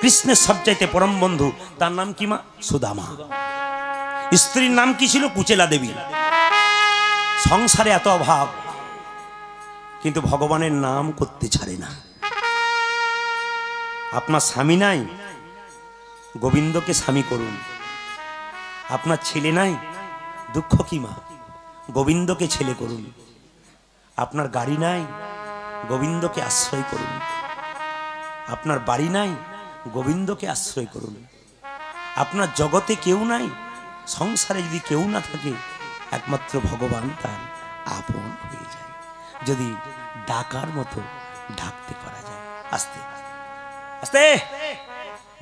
কৃষ্ণের সবচাইতে পরম বন্ধু, তার নাম কি মা? সুদামা। স্ত্রীর নাম কি ছিল? কুচেলা দেবী। সংসারে এত অভাব, কিন্তু ভগবানের নাম করতে ছাড়ে না। আপনার স্বামী নাই? গোবিন্দকে স্বামী করুন। আপনার ছেলে নাই? দুঃখ কি মা? গোবিন্দকে ছেলে করুন। আপনার গাড়ি নাই? গোবিন্দকে আশ্রয় করুন। আপনার বাড়ি নাই? গোবিন্দকে আশ্রয় করুন। আপনার জগতে কেউ নাই, সংসারে যদি কেউ না থাকে, একমাত্র ভগবান তার আপন হয়ে যায়। যদি ডাকার মতো ডাকতে পারা যায়, আস্তে। আস্তে!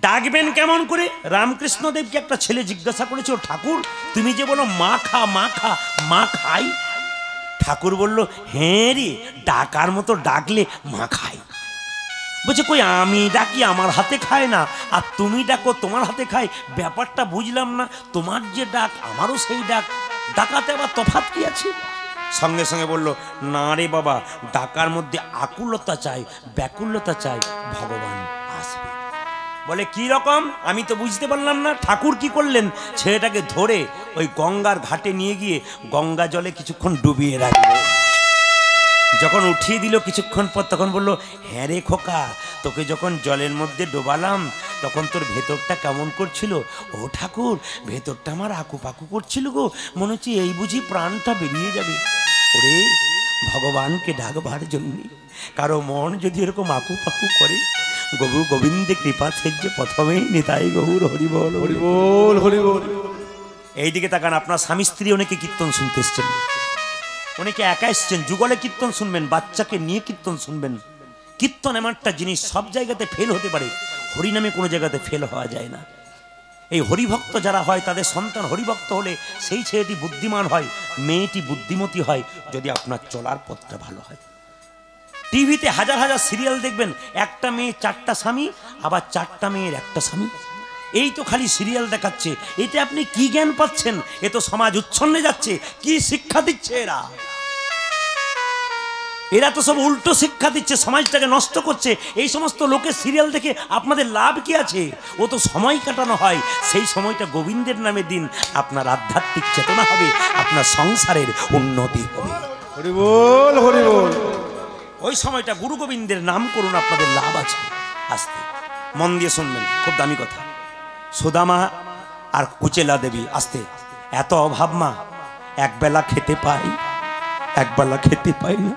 ডাকবেন কেমন করে? রামকৃষ্ণ দেবকে একটা ছেলে জিজ্ঞাসা করেছিল ঠাকুর, তুমি যে বলো মা খা মা খা, মা খাই? ঠাকুর বলল হ্যাঁ রে, ডাকার মতো ডাকলে মা খাই বলছে, কই, আমি ডাকি, আমার হাতে খায় না। আর তুমি ডাকো, তোমার হাতে খায়। ব্যাপারটা বুঝলাম না। তোমার যে ডাক, আমারও সেই ডাক। ডাকাতে আবার তফাত কি আছে? সঙ্গে সঙ্গে বলল, না রে বাবা, ডাকার মধ্যে আকুলতা চাই, ব্যাকুলতা চাই, ভগবান আসবে। বলে, কি রকম? আমি তো বুঝতে পারলাম না। ঠাকুর কি করলেন? ছেলেটাকে ধরে ওই গঙ্গার ঘাটে নিয়ে গিয়ে গঙ্গা জলে কিছুক্ষণ ডুবিয়ে রাখল। যখন উঠিয়ে দিল কিছুক্ষণ পর তখন বলল হ্যাঁ রে খোকা তোকে যখন জলের মধ্যে ডোবালাম তখন তোর ভেতরটা কেমন করছিল? ও ঠাকুর ভেতরটা আমার আকু পাকু করছিল গো মনে হচ্ছে এই বুঝি প্রাণটা বেরিয়ে যাবে। ওরে ভগবানকে ডাকবার জন্য কারও মন যদি এরকম আকু পাকু করে গবু গোবিন্দে কৃপা সেজ্জে প্রথমেই নিতাই গৌর হরিবল। হরি বল হরি বল এইদিকে তাকান আপনার স্বামী স্ত্রী অনেকে কীর্তন শুনতে এসছেন। অনেকে একা এসছেন? যুগলে কীর্তন শুনবেন, বাচ্চাকে নিয়ে কীর্তন শুনবেন। কীর্তন এমন একটা জিনিস, সব জায়গাতে ফেল হতে পারে। হরিনামে কোনো জায়গাতে ফেল হওয়া যায় না। এই হরিভক্ত যারা হয়, তাদের সন্তান হরিভক্ত হলে সেই ছেলেটি বুদ্ধিমান হয়, মেয়েটি বুদ্ধিমতী হয়, যদি আপনার চলার পথটা ভালো হয়। টিভিতে হাজার হাজার সিরিয়াল দেখবেন, একটা মেয়ে, চারটা স্বামী, আবার চারটা মেয়ের একটা স্বামী। এই তো খালি সিরিয়াল দেখাচ্ছে। এতে আপনি কি জ্ঞান পাচ্ছেন? এ তো সমাজ উচ্ছন্নে যাচ্ছে। কি শিক্ষা দিচ্ছে এরা? এরা তো সব উল্টো শিক্ষা দিচ্ছে সমাজটাকে নষ্ট করছে। এই সমস্ত লোকের সিরিয়াল দেখে আপনাদের লাভ কি আছে? ও তো সময় কাটানো হয়। সেই সময়টা গোবিন্দের নামে দিন। আপনার আধ্যাত্মিক চেতনা হবে আপনার সংসারের উন্নতি হবে। ওই সময়টা গুরু গোবিন্দের নাম করুন আপনাদের লাভ আছে। আসতে। মন দিয়ে শুনবেন খুব দামি কথা। সুদামা আর কুচেলা দেবী আসতে। এত অভাব মা একবেলা খেতে পাই একবেলা খেতে পাই না।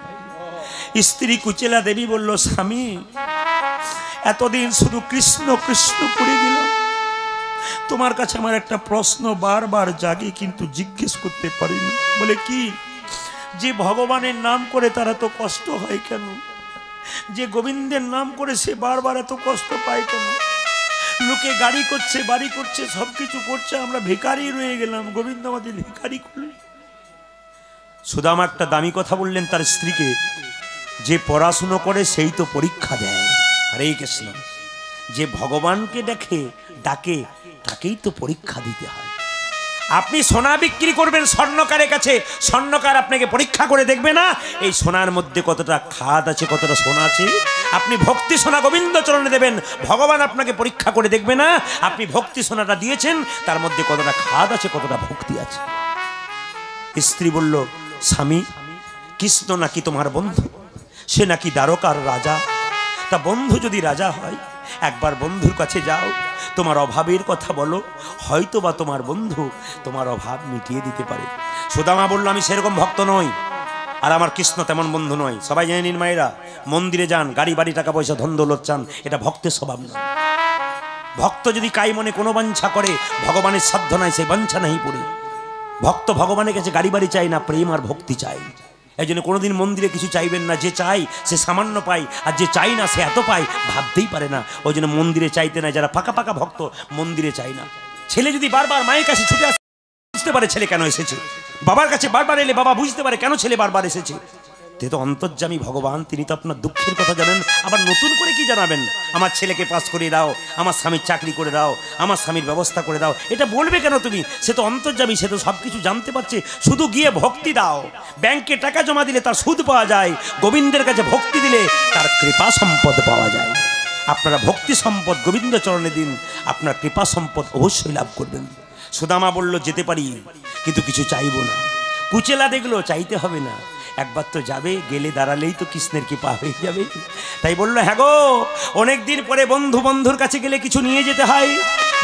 স্ত্রী কুচেলা দেবী বলল, স্বামী, এতদিন শুধু কৃষ্ণ কৃষ্ণ করে দিলাম তোমার কাছে আমার একটা প্রশ্ন বারবার জাগে, কিন্তু জিজ্ঞেস করতে পারিনি বলে, কি? যে ভগবানের নাম করে তার এত কষ্ট হয় কেন? যে গোবিন্দের নাম করে সে বারবার এত কষ্ট পায় কেন? লোকে গাড়ি করছে, বাড়ি করছে সব কিছু করছে, আমরা ভিখারি রয়ে গেলাম, গোবিন্দ আমাদের ভিখারি করলেন। সুদামা একটা দামি কথা বললেন তার স্ত্রীকে, যে পড়াশুনো করে সেই তো পরীক্ষা দেয়। হরে কৃষ্ণ। যে ভগবানকে দেখে, ডাকে, তাকেই তো পরীক্ষা দিতে হয়। আপনি সোনা বিক্রি করবেন স্বর্ণকারের কাছে, স্বর্ণকার আপনাকে পরীক্ষা করে দেখবে না? এই সোনার মধ্যে কতটা খাদ আছে, কতটা সোনা আছে? আপনি ভক্তি সোনা গোবিন্দ চরণে দেবেন, ভগবান আপনাকে পরীক্ষা করে দেখবে না। আপনি ভক্তি সোনাটা দিয়েছেন, তার মধ্যে কতটা খাদ আছে, কতটা ভক্তি আছে। স্ত্রী বলল, স্বামী, কৃষ্ণ নাকি তোমার বন্ধু? সে নাকি দ্বারকার রাজা। তা বন্ধু যদি রাজা হয়, একবার বন্ধুর কাছে যাও, তোমার অভাবের কথা বলো। হয়তো বা তোমার বন্ধু তোমার অভাব মিটিয়ে দিতে পারে। সুদামা বলল, আমি সেরকম ভক্ত নই। আর আমার কৃষ্ণ তেমন বন্ধু নয়। সবাই জেনে নিন মায়েরা, মন্দিরে যান, গাড়ি, বাড়ি, টাকা পয়সা, ধন দৌলত চান, এটা ভক্তের স্বভাব নয়। ভক্ত যদি কাই মনে কোনো বাঞ্ছা করে, ভগবানের সাধ্য নাই, সেই বাঞ্ছা নাই পড়ে। ভক্ত ভগবানের কাছে গাড়ি, বাড়ি চাই না, প্রেম আর ভক্তি চাই এই জন্য কোনোদিন মন্দিরে কিছু চাইবেন না, যে চাই সে সামান্য পায়, আর যে চাই না, সে এত পায়, ভাবতেই পারে না। ওই জন্য মন্দিরে চাইতে না যারা পাকা পাকা ভক্ত, মন্দিরে চাই না। ছেলে যদি বারবার মায়ের কাছে ছুটে আসে, বুঝতে পারে ছেলে কেন এসেছে। বাবার কাছে বারবার এলে বাবা বুঝতে পারে কেন ছেলে বারবার এসেছে। তে তো অন্তর্যামী ভগবান, তিনি তো আপনার দুঃখের কথা জানেন। আবার নতুন করে কি জানাবেন? আমার ছেলেকে পাস করিয়ে দাও, আমার স্বামীর চাকরি করে দাও, আমার স্বামীর ব্যবস্থা করে দাও। এটা বলবে কেন তুমি? সে তো অন্তর্জামী সে তো সব কিছু জানতে পারছে। শুধু গিয়ে ভক্তি দাও। ব্যাংকে টাকা জমা দিলে তার সুদ পাওয়া যায়। গোবিন্দের কাছে ভক্তি দিলে তার কৃপা সম্পদ পাওয়া যায়। আপনারা ভক্তি সম্পদ গোবিন্দ চরণে দিন, আপনার কৃপা সম্পদ অবশ্যই লাভ করবেন। সুদামা বলল, যেতে পারি। কিন্তু কিছু চাইব না। কুচেলা দেখল, চাইতে হবে না। একবার তো যাবে, গেলে দাঁড়ালেই তো কৃষ্ণের কৃপা হয়ে যাবে। তাই বলল হ্যাঁ গো, অনেকদিন পরে বন্ধু বন্ধুর কাছে গেলে কিছু নিয়ে যেতে হয়।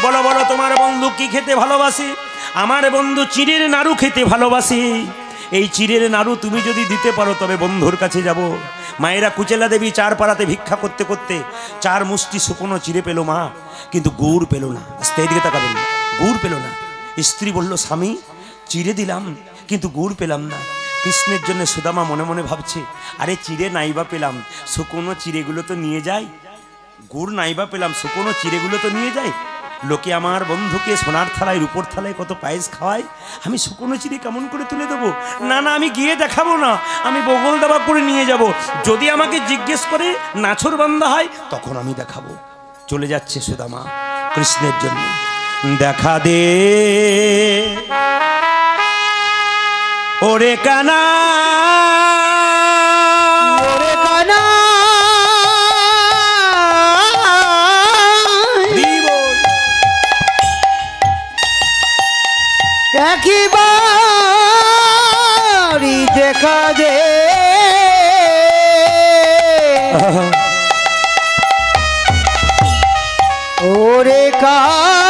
বলো বলো, তোমার বন্ধু কি খেতে ভালোবাসে? আমার বন্ধু চিড়ের নাড়ু খেতে ভালোবাসে। এই চিড়ের নাড়ু তুমি যদি দিতে পারো, তবে বন্ধুর কাছে যাব। মায়েরা কুচেলা দেবী চার পাড়াতে ভিক্ষা করতে করতে চার মুষ্টি শুকনো চিড়ে পেল মা, কিন্তু গুড় পেল না। আস্তে এদিকে তাকাবেন। গুড় পেল না। স্ত্রী বলল, স্বামী চিড়ে দিলাম, কিন্তু গুড় পেলাম না। কৃষ্ণের জন্য সুদামা মনে মনে ভাবছে, আরে চিড়ে নাইবা পেলাম, শুকনো চিড়েগুলো তো নিয়ে যাই গুড় নাইবা পেলাম, শুকনো চিড়েগুলো তো নিয়ে যাই লোকে আমার বন্ধুকে সোনার থালায়, রূপোর থালায় কত পায়েস খাওয়ায়? আমি শুকনো চিড়ে কেমন করে তুলে দেবো? না না, আমি গিয়ে দেখাবো না, আমি বগল দাবা করে নিয়ে যাব। যদি আমাকে জিজ্ঞেস করে নাছর বান্ধা হয়, তখন আমি দেখাবো। চলে যাচ্ছে সুদামা কৃষ্ণের জন্য। দেখা দে ওরে কানা। ওরে কানা। জীবন একবারই দেখা দে ওরে কানা।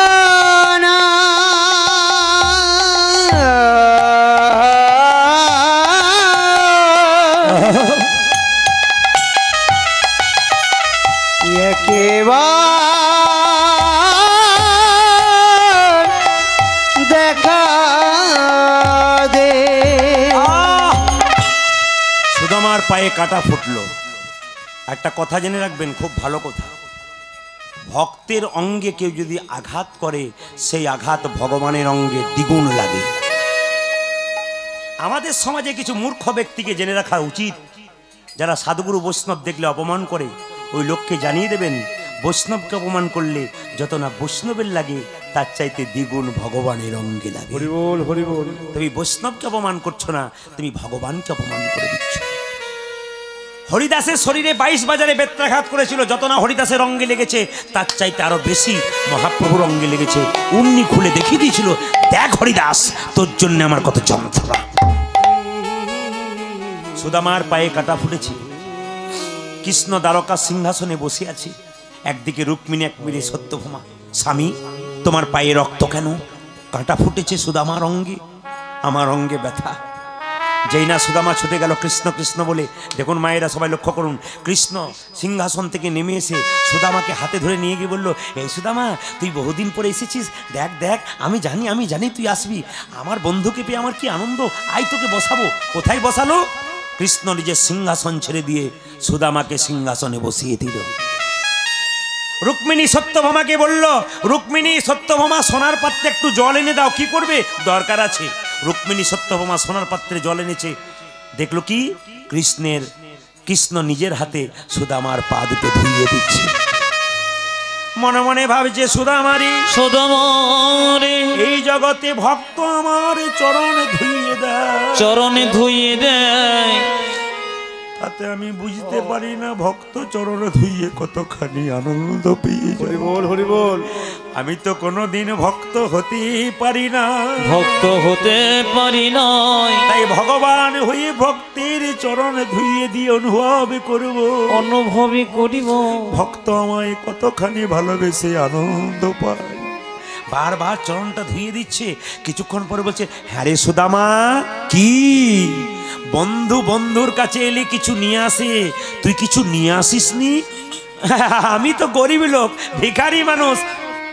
একেবার দেখা দে। আহ! সুদামার পায়ে কাটা ফুটলো। একটা কথা জেনে রাখবেন খুব ভালো কথা। ভক্তের অঙ্গে কেউ যদি আঘাত করে সেই আঘাত ভগবানের অঙ্গে দ্বিগুণ লাগে। আমাদের সমাজে কিছু মূর্খ ব্যক্তিকে জেনে রাখা উচিত। যারা সাধুগুরু বৈষ্ণব দেখলে অপমান করে ওই লোককে জানিয়ে দেবেন বৈষ্ণবকে অপমান করলে যত না বৈষ্ণবের লাগে তার চাইতে দ্বিগুণ ভগবানের অঙ্গে লাগে। হরি বল হরি বল। তুমি বৈষ্ণবকে অপমান করছ না তুমি ভগবানকে অপমান করে দিচ্ছ। হরিদাসের শরীরে বাইশ বাজারে বেত্রাঘাত করেছিল যত না হরিদাসের অঙ্গে লেগেছে তার চাইতে আরও বেশি মহাপ্রভুর অঙ্গে লেগেছে। উন্নি খুলে দেখিয়ে দিয়েছিল দেখ হরিদাস তোর জন্য আমার কত যন্ত্রণা। সুদামার পায়ে কাটা ফুটেছে। কৃষ্ণ দ্বারকা সিংহাসনে বসে আছে। একদিকে রুক্মিণী এক মিলে সত্যভমা। স্বামী, তোমার পায়ে রক্ত কেন? কাঁটা ফুটেছে সুদামার অঙ্গে। আমার অঙ্গে ব্যথা। যেই না সুদামা ছুটে গেল কৃষ্ণ কৃষ্ণ বলে, দেখুন মায়েরা, সবাই লক্ষ্য করুন। কৃষ্ণ সিংহাসন থেকে নেমে এসে সুদামাকে হাতে ধরে নিয়ে গিয়ে বলল, এই সুদামা, তুই বহুদিন পরে এসেছিস। দেখ দেখ, আমি জানি আমি জানি, তুই আসবি। আমার বন্ধুকে পেয়ে আমার কি আনন্দ? আই তোকে বসাবো। কোথায় বসালো? কৃষ্ণ নিজের সিংহাসন ছেড়ে দিয়ে সুদামাকে সিংহাসনে বসিয়ে দিল। রুক্মিণী সত্যভামাকে বলল, রুক্মিণী, সত্যভামা, সোনার পাত্রে একটু জল এনে দাও, কি করবে? দরকার আছে। রুক্মিণী সত্যভামা, সোনার পাত্রে জল এনেছে। দেখল কি? কৃষ্ণের, কৃষ্ণ নিজের হাতে সুদামার পা দুটো ধুইয়ে দিচ্ছে। মনে মনে ভাবছে সুদামারি সুদামারি এই জগতে ভক্ত আমার চরণ ধুইয়ে দেয়। চরণে ধুইয়ে দেয়। তাতে আমি বুঝতে পারি না ভক্ত চরণ ধুইয়ে কতখানি আনন্দ পেয়ে। বল হরি বল। আমি তো কোনোদিন ভক্ত হতেই পারি না। ভক্ত হতে পারি নয় তাই ভগবান হয়ে ভক্তির চরণ ধুইয়ে দিয়ে অনুভব করব। অনুভবই করিব। ভক্ত আমায় কতখানি ভালোবেসে আনন্দ পায়। বারবার চরণটা ধুইয়ে দিচ্ছে কিছুক্ষণ পরে বলছে হ্যাঁ রে সুদামা কি? বন্ধু বন্ধুর কাছে এলে কিছু নিয়ে আসে। তুই কিছু নিয়ে আসিস নি আমি তো গরিব লোক, ভিখারি মানুষ।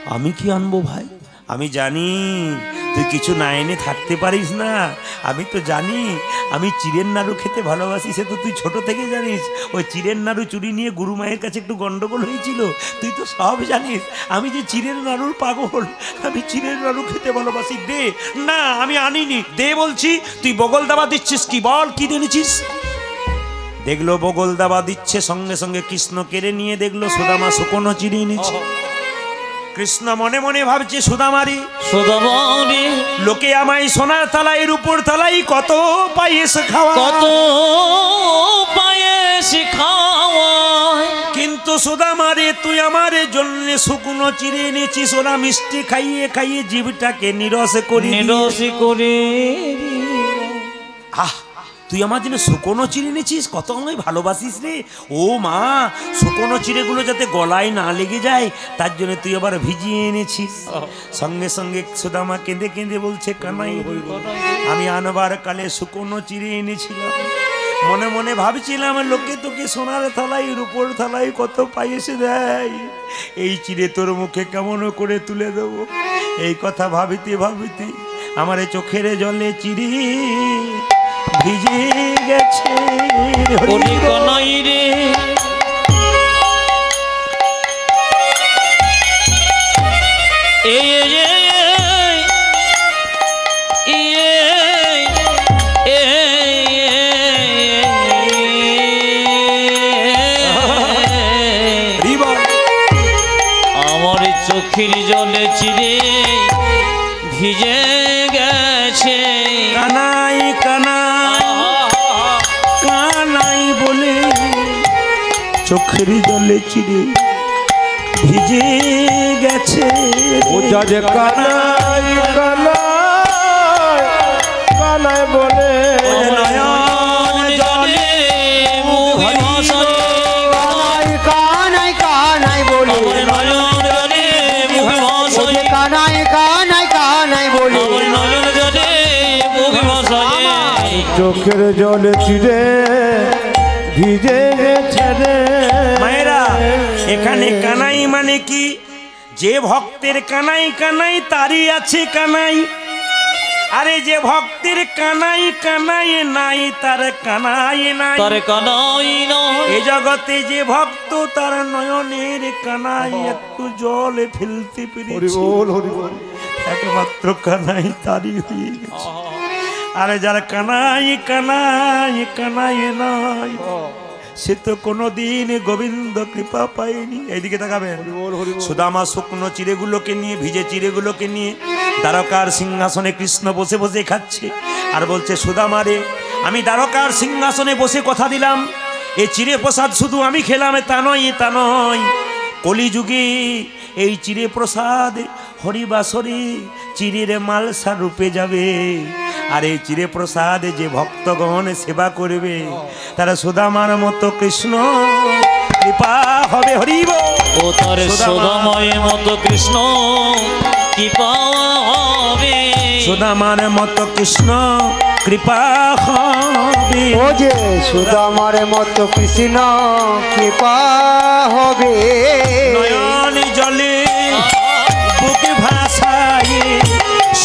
আমি কি আনব ভাই? আমি জানি, তুই কিছু না এনে থাকতে পারিস না। আমি তো জানি, আমি চিড়ের নাড়ু খেতে ভালোবাসি, সে তো তুই ছোট থেকে জানিস। ওই চিড়ের নাড়ু চুরি নিয়ে গুরু মায়ের কাছে একটু গন্ডগোল হয়েছিল। তুই তো সব জানিস, আমি যে চিড়ের নাড়ুর পাগল, আমি চিড়ের নাড়ু খেতে ভালোবাসি। দে, না, আমি আনিনি। দে বলছি, তুই বগল দাবা দিচ্ছিস কি? বল, কি এনেছিস? দেখল বগল দাবা দিচ্ছে, সঙ্গে সঙ্গে কৃষ্ণ কেড়ে নিয়ে দেখল সুদামা শুকনো চিড়ে এনেছে। কৃষ্ণ মনে মনে ভাবছে সুদামারি সুদামারে লোকে আমায় সোনার থালাইয়ের উপর তালাই কত পায়েস খাওয়া কত পায়েস শিখাওয়ায় কিন্তু সুদামারে তুই আমার জন্য শুকনো চিড়ে এনেছিস ওরা মিষ্টি খাইয়ে খাইয়ে জীবটাকে নিরস করি নিরসি করে আহ তুই আমার জন্য শুকনো চিড়ে এনেছিস? কত আমায় ভালোবাসিস রে। ও মা, শুকনো চিড়েগুলো যাতে গলায় না লেগে যায়, তার জন্য তুই আবার ভিজিয়ে এনেছিস। সঙ্গে সঙ্গে সুদামা কেঁদে কেঁদে বলছে, কানাই, আমি আনবার কালে শুকনো চিড়ে এনেছিলাম। মনে মনে ভাবছিলাম, লোকে তোকে সোনার থালাই রূপোর থালাই কত পাইয়েছে দেয়। এই চিড়ে তোর মুখে কেমন করে তুলে দেবো? এই কথা ভাবিতে ভাবিতে আমার চোখের জলে চিড়ি ভিজে গেছে কনাই রে আমার চোখের জলে চিরে ভিজে চোখের জলে চিড়ে ভিজে গেছে। ওটা যে কানাই কানাই কানাই বলে চোখের জলে চিড়ে ভিজে মায়েরা এখানে কানাই মানে কি? যে ভক্তের কানাই কানাই তারই আছে কানাই। আরে যে ভক্তের কানাই কানাই নাই তার কানাই নাই। তার কানাই এ জগতে যে ভক্ত তার নয়নের কানাই একটু জল ফেলতে পেরেছে। বল হরি বল। একমাত্র কানাই তারই হয়ে গেছে। আরে যারা কানাই কানাই কানাই নাই সে তো কোনোদিন গোবিন্দ কৃপা পায়নি। এইদিকে তাকাবেন। সুদামা শুকনো চিড়েগুলোকে নিয়ে ভিজে চিড়েগুলোকে নিয়ে দ্বারকার সিংহাসনে কৃষ্ণ বসে বসে খাচ্ছে আর বলছে সুদামা রে আমি দ্বারকার সিংহাসনে বসে কথা দিলাম। এই চিড়ে প্রসাদ শুধু আমি খেলাম তা নয় তা নয়। কলিযুগে এই চিড়ে প্রসাদ হরিবাসরে চিড়ের মালসা রূপে যাবে। আর এই চিড়ে প্রসাদ যে ভক্তগণ সেবা করবে তারা সুদামার মতো কৃষ্ণ। কৃপা হবে হরিব। ও তার সোদাময় মতো কৃষ্ণ কি পাওয়া হবে। সুদামার মতো কৃষ্ণ কৃপা হবে। ও যে সুদামার মতো কৃষ্ণ কৃপা হবে। নয়ন জলে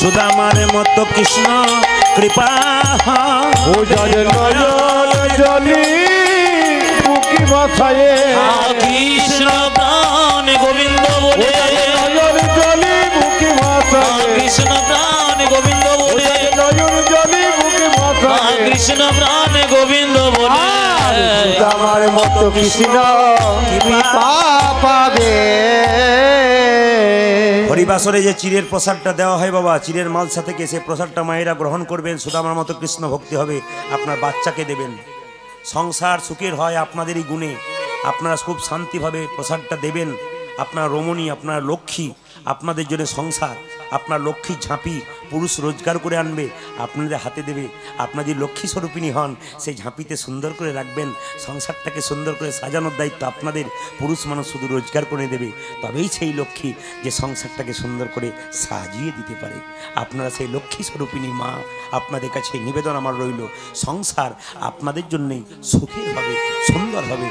সুদামার মতো কৃষ্ণ কৃপা কৃষ্ণ প্রাণ গোবিন্দ কৃষ্ণ কৃষ্ণ প্রাণ গোবিন্দ বলে। সুদামার মতো কৃষ্ণ পাবে হরিবাসরে যে চিরের প্রসাদটা দেওয়া হয় বাবা চিরের মালসা থেকে সেই প্রসাদটা মায়েরা গ্রহণ করবেন সুদামার মতো কৃষ্ণ ভক্তি হবে আপনার বাচ্চাকে দেবেন। সংসার সুখের হয় আপনাদেরই গুণে আপনারা খুব শান্তিভাবে প্রসাদটা দেবেন। আপনার রমণী আপনার লক্ষ্মী আপনাদের জন্য সংসার। আপনার লক্ষ্মী ঝাঁপি পুরুষ রোজগার করে আনবে, আপনাদের হাতে দেবে। আপনার যে লক্ষ্মী স্বরূপিণী হন, সেই ঝাঁপিতে সুন্দর করে রাখবেন, সংসারটাকে সুন্দর করে সাজানোর দায়িত্ব আপনাদের। পুরুষ মানুষ শুধু রোজগার করে দেবে, তবেই সেই লক্ষ্মী যে সংসারটাকে সুন্দর করে সাজিয়ে দিতে পারে। আপনারা সেই লক্ষ্মী স্বরূপিনী মা, আপনাদের কাছে নিবেদন আমার রইল, সংসার আপনাদের জন্যেই সুখের হবে, সুন্দর হবে।